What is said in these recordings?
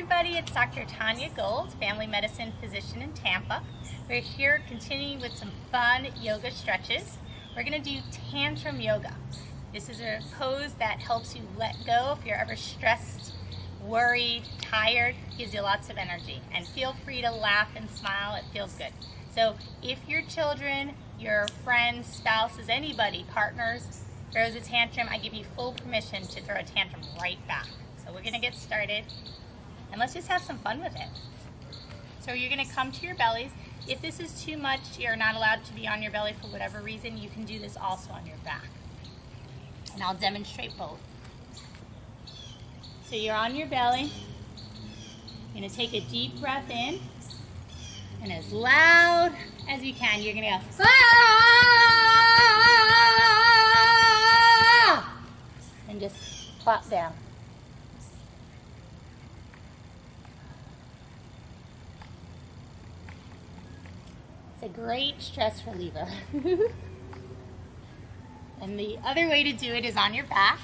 everybody, it's Dr. Tanya Gold, family medicine physician in Tampa. We're here continuing with some fun yoga stretches. We're going to do tantrum yoga. This is a pose that helps you let go if you're ever stressed, worried, tired, gives you lots of energy. And feel free to laugh and smile, it feels good. So if your children, your friends, spouses, anybody, partners, throws a tantrum, I give you full permission to throw a tantrum right back. So we're gonna get started and let's just have some fun with it. So you're gonna come to your bellies. If this is too much, you're not allowed to be on your belly for whatever reason, you can do this also on your back. And I'll demonstrate both. So you're on your belly. You're gonna take a deep breath in. And as loud as you can, you're gonna go, ah! And just plop down. It's a great stress reliever. and the other way to do it is on your back.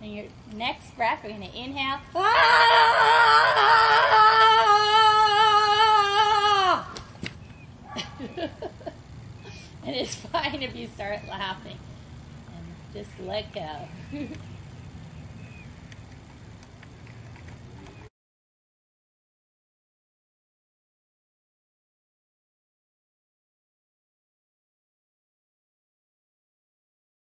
And your next breath, we're going to inhale. and it's fine if you start laughing. And just let go.